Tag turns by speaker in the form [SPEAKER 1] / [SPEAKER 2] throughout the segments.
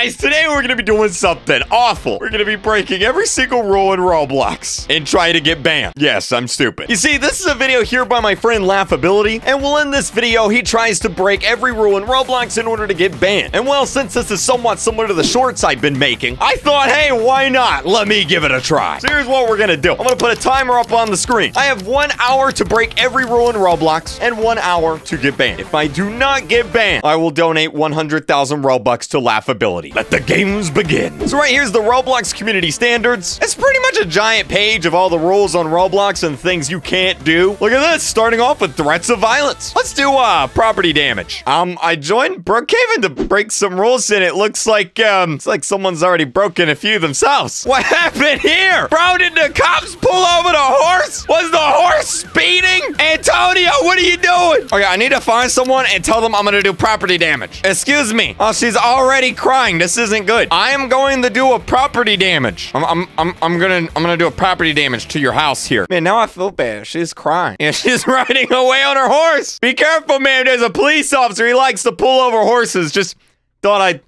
[SPEAKER 1] Guys, today we're gonna be doing something awful. We're gonna be breaking every single rule in Roblox and trying to get banned. Yes, I'm stupid. You see, this is a video here by my friend Laughability, and well, in this video, he tries to break every rule in Roblox in order to get banned. And well, since this is somewhat similar to the shorts I've been making, I thought, hey, why not? Let me give it a try. So here's what we're gonna do. I'm gonna put a timer up on the screen. I have one hour to break every rule in Roblox and one hour to get banned. If I do not get banned, I will donate 100,000 Robux to Laughability. Let the games begin. So right here's the Roblox community standards. It's pretty much a giant page of all the rules on Roblox and things you can't do. Look at this, starting off with threats of violence. Let's do uh property damage. Um, I joined Brookhaven to break some rules and it looks like um it's like someone's already broken a few themselves. What happened here? Bro, did the cops pull over the horse? Was the horse speeding? Antonio, what are you doing? Okay, I need to find someone and tell them I'm gonna do property damage. Excuse me. Oh, she's already crying. This isn't good. I am going to do a property damage. I'm, I'm, I'm, I'm gonna, I'm gonna do a property damage to your house here. Man, now I feel bad. She's crying. Yeah, she's riding away on her horse. Be careful, man. There's a police officer. He likes to pull over horses. Just thought I'd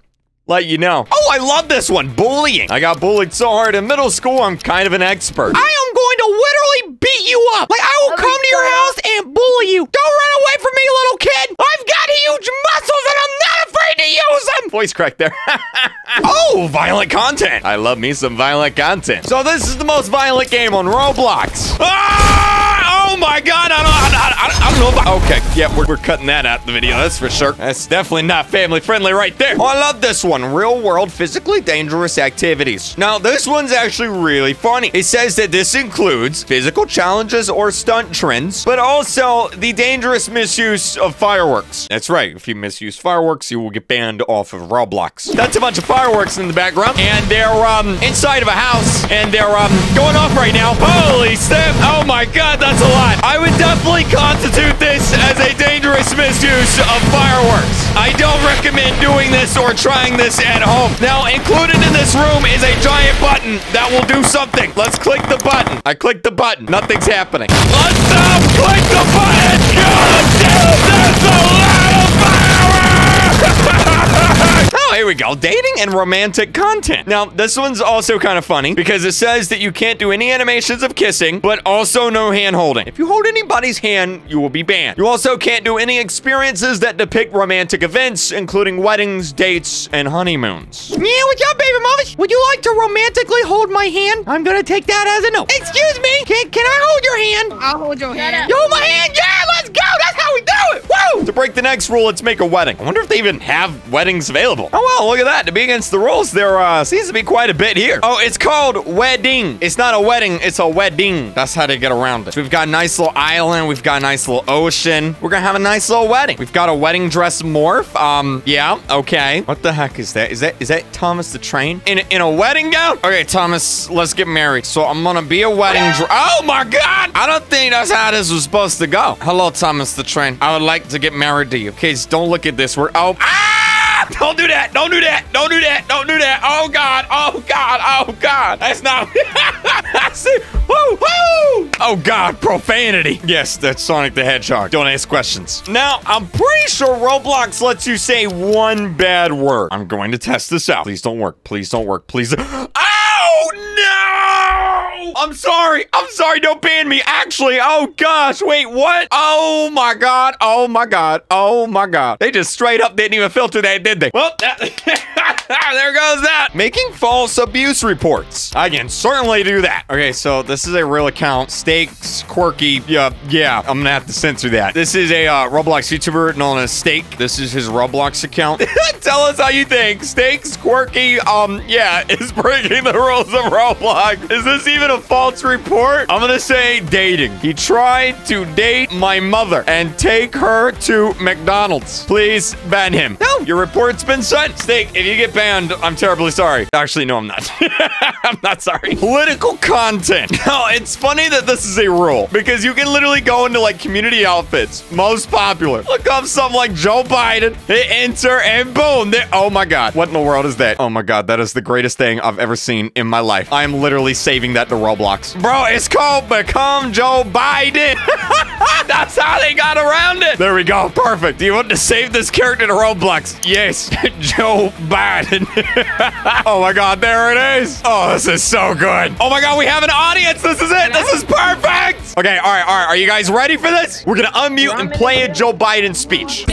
[SPEAKER 1] let you know. Oh, I love this one. Bullying. I got bullied so hard in middle school, I'm kind of an expert. I am going to literally beat you up. Like, I will come to your house and bully you. Don't run away from me, little kid. I've got huge muscles and I'm not afraid to use them. Voice crack there. oh, violent content. I love me some violent content. So this is the most violent game on Roblox. Ah! God, I don't, I, I, don't know I, okay, yeah, we're, we're cutting that out of the video, that's for sure. That's definitely not family friendly right there. Oh, I love this one, real world physically dangerous activities. Now, this one's actually really funny. It says that this includes physical challenges or stunt trends, but also the dangerous misuse of fireworks. That's right, if you misuse fireworks, you will get banned off of Roblox. That's a bunch of fireworks in the background, and they're um inside of a house, and they're um going off right now. Holy snap! Oh my god, that's a lot. Would definitely constitute this as a dangerous misuse of fireworks. I don't recommend doing this or trying this at home. Now, included in this room is a giant button that will do something. Let's click the button. I clicked the button. Nothing's happening. Let's now click the button. God damn, a lot oh, here we go. Dating and romantic content. Now, this one's also kind of funny because it says that you can't do any animations of kissing, but also no hand holding. If you hold anybody's hand, you will be banned. You also can't do any experiences that depict romantic events, including weddings, dates, and honeymoons. Yeah, what's up, baby mamas? Would you like to romantically hold my hand? I'm gonna take that as a no. Excuse me, can, can I hold your hand?
[SPEAKER 2] I'll hold your hand.
[SPEAKER 1] You hold my hand? Yeah, let's go. That's how do it. Woo! To break the next rule, let's make a wedding. I wonder if they even have weddings available. Oh, well, look at that. To be against the rules, there uh, seems to be quite a bit here. Oh, it's called wedding. It's not a wedding, it's a wedding. That's how they get around it. So we've got a nice little island. We've got a nice little ocean. We're gonna have a nice little wedding. We've got a wedding dress morph. Um, yeah, okay. What the heck is that? Is that is that Thomas the Train? In in a wedding gown? Okay, Thomas, let's get married. So I'm gonna be a wedding dress. Oh my god! I don't think that's how this was supposed to go. Hello, Thomas the Train. I would like to get married to you. Kids, don't look at this. We're oh ah! Don't do that! Don't do that! Don't do that! Don't do that! Oh god! Oh god! Oh god! That's not. That's it. Woo! Woo! Oh god! Profanity. Yes, that's Sonic the Hedgehog. Don't ask questions. Now, I'm pretty sure Roblox lets you say one bad word. I'm going to test this out. Please don't work. Please don't work. Please. Oh no! I'm sorry. I'm sorry. Don't ban me. Actually, oh gosh. Wait, what? Oh my god. Oh my god. Oh my god. They just straight up didn't even filter that, did they? Well, that, there goes that. Making false abuse reports. I can certainly do that. Okay, so this is a real account. Steaks, quirky. Yeah, yeah. I'm gonna have to censor that. This is a uh, Roblox YouTuber known as Steak. This is his Roblox account. Tell us how you think. Steaks, quirky. Um, yeah, is breaking the rules of Roblox. Is this even a false report? I'm gonna say dating. He tried to date my mother and take her to McDonald's. Please ban him. No, your report's been sent. Steak, if you get banned, I'm terribly sorry. Actually, no, I'm not. I'm not sorry. Political content. No, it's funny that this is a rule because you can literally go into like community outfits, most popular. Look up something like Joe Biden, hit enter, and boom. There. Oh my God. What in the world is that? Oh my God. That is the greatest thing I've ever seen in my life. I am literally saving that to Roblox. Bro, it's called Become Joe Biden. That's how they got around it. There we go. Perfect. Do you want to save this character to Roblox? Yes, Joe Biden. oh my God, there it is. Oh, this is so good. Oh my God, we have an audience. This is it. This is perfect. Okay, all right, all right. Are you guys ready for this? We're gonna unmute and play a Joe Biden speech.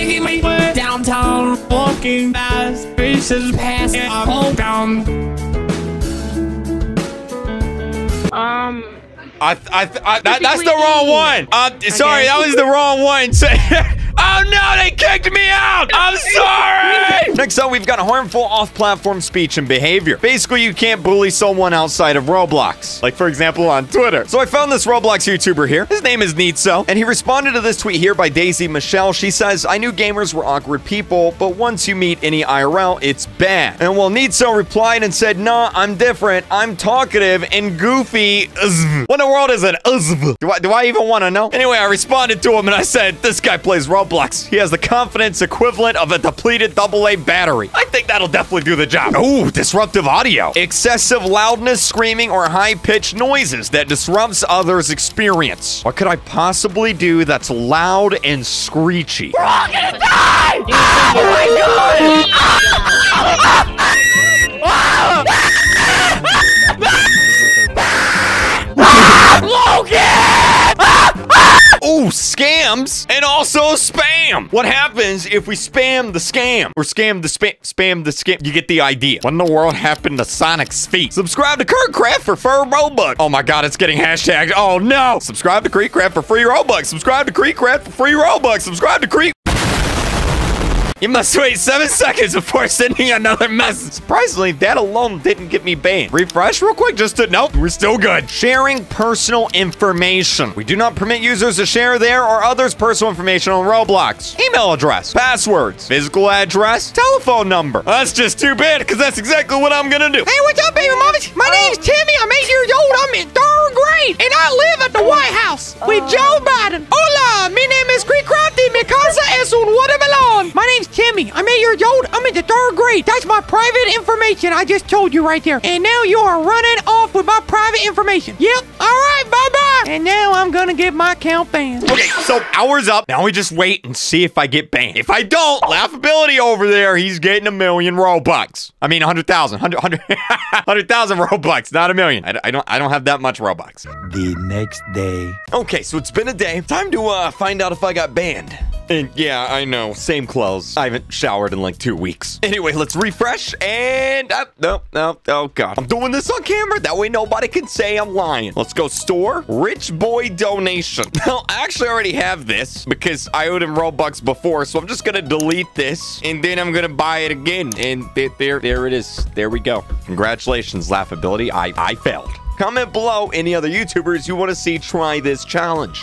[SPEAKER 2] Downtown, walking fast, faces past, down.
[SPEAKER 3] Um,
[SPEAKER 1] I, I, I that, that's the wrong one. Uh, sorry, that was the wrong one. oh no, they kicked me out. I'm sorry. Next up, we've got harmful off-platform speech and behavior. Basically, you can't bully someone outside of Roblox. Like, for example, on Twitter. So I found this Roblox YouTuber here. His name is Neatso, and he responded to this tweet here by Daisy Michelle. She says, I knew gamers were awkward people, but once you meet any IRL, it's bad. And well, Neatso replied and said, nah, I'm different. I'm talkative and goofy. What in the world is an Do I, do I even want to know? Anyway, I responded to him and I said, this guy plays Roblox. He has the confidence equivalent of a depleted AA battery. I think that'll definitely do the job. Ooh, disruptive audio. Excessive loudness, screaming, or high-pitched noises that disrupts others' experience. What could I possibly do that's loud and screechy? We're all gonna die! Oh my god! Ah! Ah! Ah! Scams and also spam. What happens if we spam the scam or scam the spam, spam the scam? You get the idea. What in the world happened to Sonic's feet? Subscribe to KreekCraft for fur Robux. Oh my God, it's getting hashtagged. Oh no. Subscribe to KreekCraft for free Robux. Subscribe to KreekCraft for free Robux. Subscribe to Creek. You must wait seven seconds before sending another message. Surprisingly, that alone didn't get me banned. Refresh real quick just to, nope, we're still good. Sharing personal information. We do not permit users to share their or others' personal information on Roblox. Email address, passwords, physical address, telephone number. That's just too bad because that's exactly what I'm gonna do.
[SPEAKER 4] Hey, what's up, baby mamas? My name's Timmy. I'm eight years old. I'm in third grade, and I live at the White House with oh. Joe Biden. The third grade. That's my private information I just told you right there. And now you are running off with my private information. Yep. All right. Bye bye. And now I'm gonna get my account banned.
[SPEAKER 1] Okay, so hours up. Now we just wait and see if I get banned. If I don't, laughability over there, he's getting a million Robux. I mean, 100,000. 100, 100 100,000 Robux, not a million. I, I don't I don't have that much Robux.
[SPEAKER 5] The next day.
[SPEAKER 1] Okay, so it's been a day. Time to uh, find out if I got banned. And yeah, I know. Same clothes. I haven't showered in like two weeks. Anyway, let's refresh and... Uh, no, no, oh God. I'm doing this on camera. That way nobody can say I'm lying. Let's go store. Rich boy donation. Well, I actually already have this because I owed him Robux before. So I'm just going to delete this and then I'm going to buy it again. And th there, there it is. There we go. Congratulations, laughability. I, I failed. Comment below any other YouTubers you want to see try this challenge.